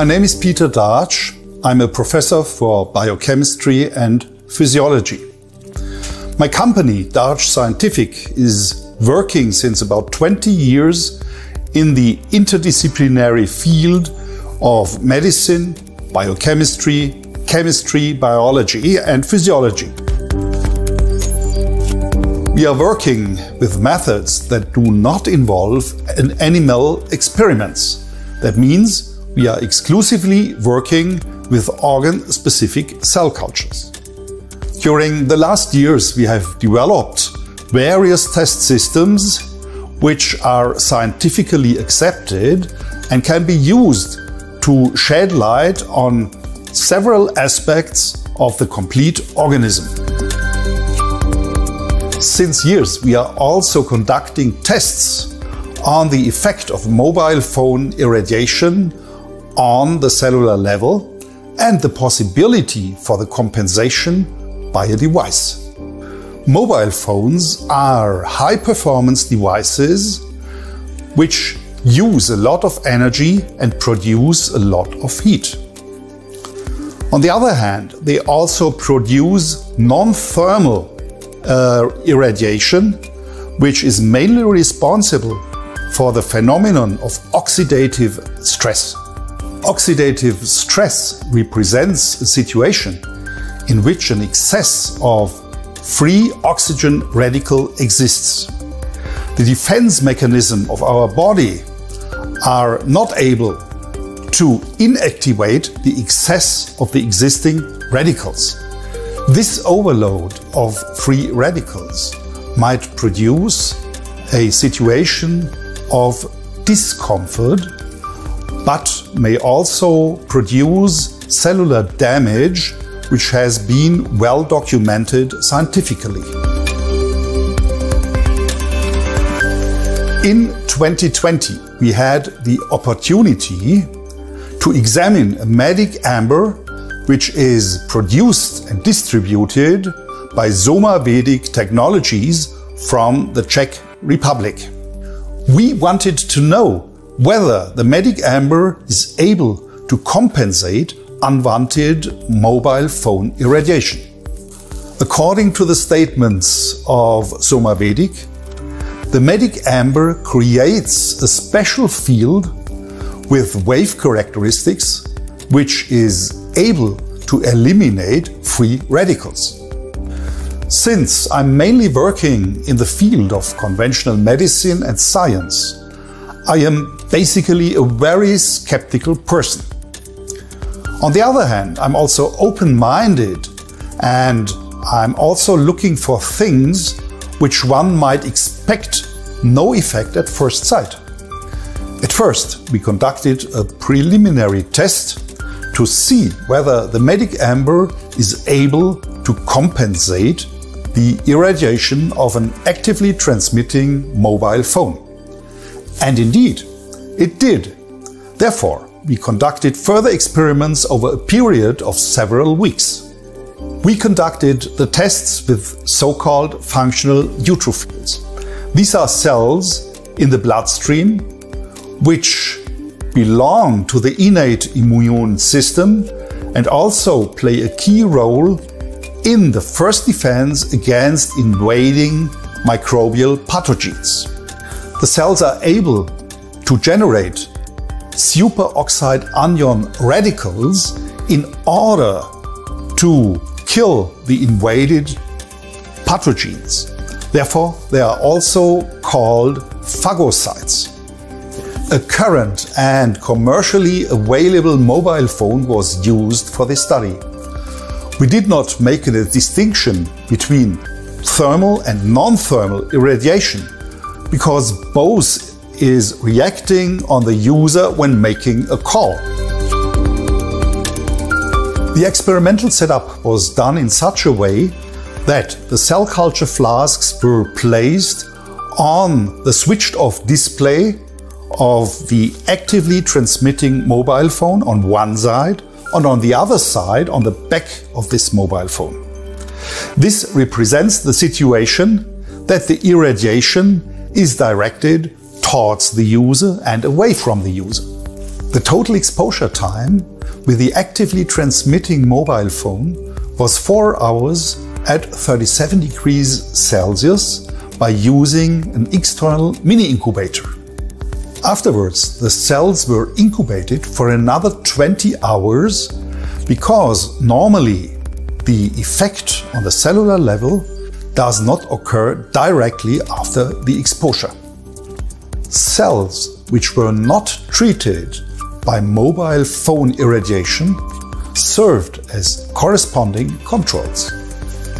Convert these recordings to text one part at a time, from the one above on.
My name is Peter Dartsch. I'm a professor for biochemistry and physiology. My company, Dartsch Scientific, is working since about 20 years in the interdisciplinary field of medicine, biochemistry, chemistry, biology, and physiology. We are working with methods that do not involve animal experiments. That means we are exclusively working with organ-specific cell cultures. During the last years, we have developed various test systems which are scientifically accepted and can be used to shed light on several aspects of the complete organism. Since years, we are also conducting tests on the effect of mobile phone irradiation on the cellular level and the possibility for the compensation by a device. Mobile phones are high performance devices which use a lot of energy and produce a lot of heat. On the other hand, they also produce non-thermal uh, irradiation, which is mainly responsible for the phenomenon of oxidative stress. Oxidative stress represents a situation in which an excess of free oxygen radical exists. The defense mechanism of our body are not able to inactivate the excess of the existing radicals. This overload of free radicals might produce a situation of discomfort, but may also produce cellular damage which has been well documented scientifically. In 2020, we had the opportunity to examine a medic amber which is produced and distributed by Somavedic Technologies from the Czech Republic. We wanted to know whether the Medic Amber is able to compensate unwanted mobile phone irradiation. According to the statements of Somavedic, the Medic Amber creates a special field with wave characteristics which is able to eliminate free radicals. Since I'm mainly working in the field of conventional medicine and science, I am basically a very skeptical person. On the other hand, I'm also open-minded and I'm also looking for things which one might expect no effect at first sight. At first, we conducted a preliminary test to see whether the Medic Amber is able to compensate the irradiation of an actively transmitting mobile phone. And indeed, it did. Therefore, we conducted further experiments over a period of several weeks. We conducted the tests with so-called functional neutrophils. These are cells in the bloodstream which belong to the innate immune system and also play a key role in the first defense against invading microbial pathogens. The cells are able to generate superoxide anion radicals in order to kill the invaded pathogens. Therefore, they are also called phagocytes. A current and commercially available mobile phone was used for this study. We did not make a distinction between thermal and non-thermal irradiation because both is reacting on the user when making a call. The experimental setup was done in such a way that the cell culture flasks were placed on the switched off display of the actively transmitting mobile phone on one side and on the other side on the back of this mobile phone. This represents the situation that the irradiation is directed towards the user and away from the user. The total exposure time with the actively transmitting mobile phone was 4 hours at 37 degrees Celsius by using an external mini incubator. Afterwards, the cells were incubated for another 20 hours because normally the effect on the cellular level does not occur directly after the exposure. Cells which were not treated by mobile phone irradiation served as corresponding controls.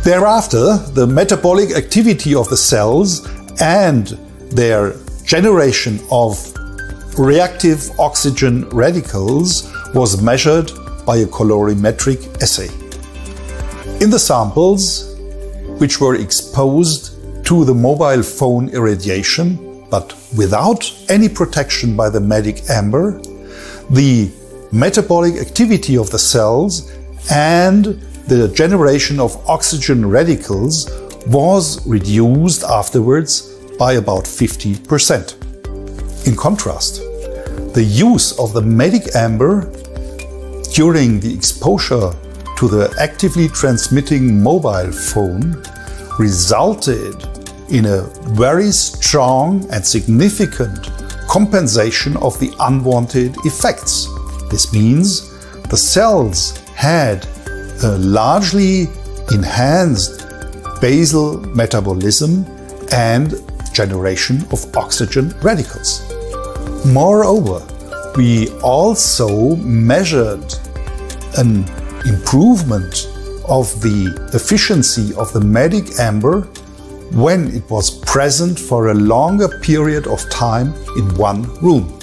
Thereafter, the metabolic activity of the cells and their generation of reactive oxygen radicals was measured by a colorimetric assay. In the samples, which were exposed to the mobile phone irradiation, but without any protection by the medic amber, the metabolic activity of the cells and the generation of oxygen radicals was reduced afterwards by about 50%. In contrast, the use of the medic amber during the exposure to the actively transmitting mobile phone resulted in a very strong and significant compensation of the unwanted effects. This means the cells had a largely enhanced basal metabolism and generation of oxygen radicals. Moreover, we also measured an improvement of the efficiency of the medic amber when it was present for a longer period of time in one room.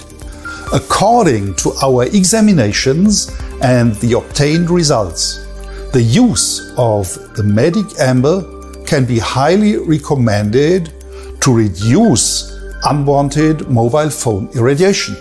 According to our examinations and the obtained results, the use of the Medic Amber can be highly recommended to reduce unwanted mobile phone irradiation.